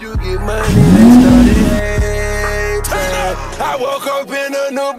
You get money, they started hating. I woke up in a new